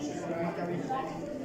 sur la.